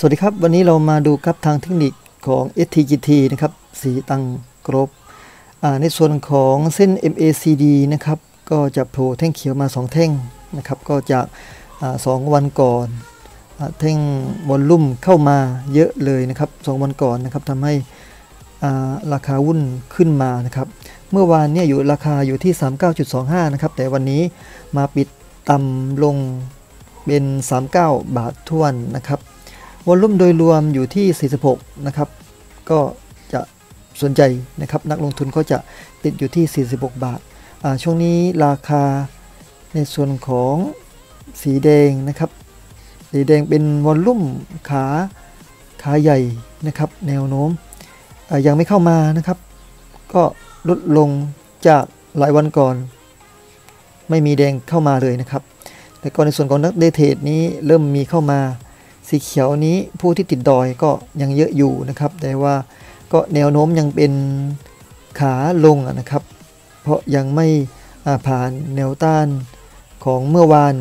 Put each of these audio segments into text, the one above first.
สวัสดีครับ วันนี้เรามาดูครับทางเทคนิคของ STGT นะครับ สีตังกรบในส่วนของเส้น MACD นะครับ ก็จะโผล่แท่งเขียวมา 2 แท่งนะครับ ก็จากสองวันก่อนแท่งวอลลุ่มเข้ามาเยอะเลยนะครับสวันก่อนนะครับทำให้ราคาหุ้นขึ้นมานะครับ เมื่อวานเนี่ยอยู่ราคาอยู่ที่ 39.25 นะครับ แต่วันนี้มาปิดต่ำลงเป็น 39 บาททวนนะครับ วอลลุ่มโดยรวมอยู่ที่ 46 นะครับ ก็จะสนใจนะครับ นักลงทุนก็จะติดอยู่ที่ 46 บาท ช่วงนี้ราคาในส่วนของสีแดงนะครับ สีแดงเป็นวอลลุ่มขาขาใหญ่นะครับ แนวโน้มยังไม่เข้ามานะครับ ก็ลดลงจากหลายวันก่อน ไม่มีแดงเข้ามาเลยนะครับ แต่ก็ในส่วนของนักเดเทรดนี้เริ่มมีเข้ามา สีเขียวนี้ผู้ที่ติดดอยก็ยังเยอะอยู่นะครับ แต่ว่าก็แนวโน้มยังเป็นขาลงนะครับ เพราะยังไม่ผ่านแนวต้านของเมื่อวาน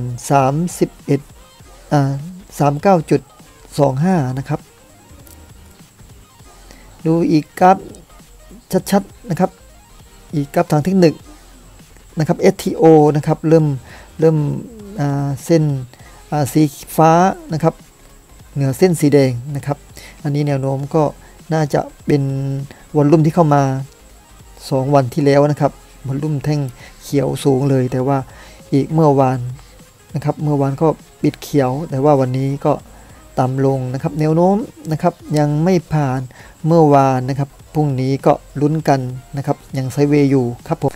31อ่า39.25 นะครับ ดูอีกกราฟชัดๆนะครับ อีกกราฟทางเทคนิคนะครับ STO นะครับ เริ่มเริ่มเส้นสีฟ้านะครับ เหนือเส้นสีแดงนะครับ อันนี้แนวโน้มก็น่าจะเป็นวอลลุ่มที่เข้ามา 2 วันที่แล้วนะครับวอลลุ่มแท่งเขียวสูงเลย แต่ว่าอีกเมื่อวานนะครับ เมื่อวานก็ปิดเขียว แต่ว่าวันนี้ก็ต่ำลงนะครับ แนวโน้มนะครับยังไม่ผ่านเมื่อวานนะครับพรุ่งนี้ก็ลุ้นกันนะครับยังไซเวย์อยู่ครับผม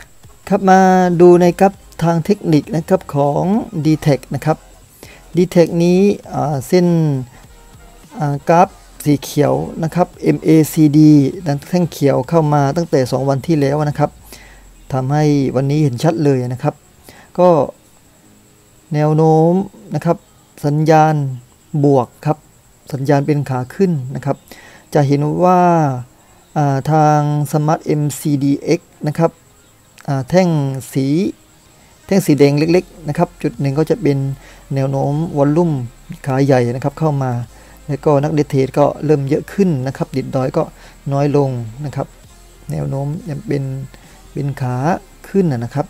ครับมาดูในกราฟทางเทคนิคนะครับของ d t แทนะครับ d t แทนี้เส้น กราฟสีเขียวนะครับ MACD ดังแท่งเขียวเข้ามาตั้งแต่ 2 วันที่แล้วนะครับทำให้วันนี้เห็นชัดเลยนะครับ ก็แนวโน้มนะครับ สัญญาณบวกครับ สัญญาณเป็นขาขึ้นนะครับ จะเห็นว่าาทาง Smart MCDX นะครับแท่งสีแท่งสีแดงเล็กๆนะครับ จุดหนึ่งก็จะเป็นแนวโน้มวอลลุ่มขาใหญ่นะครับเข้ามา แล้วก็นักเดทเทรดก็เริ่มเยอะขึ้นนะครับดิดดอยก็น้อยลงนะครับ แนวโน้มยังเป็นเป็นขาขึ้นนะครับ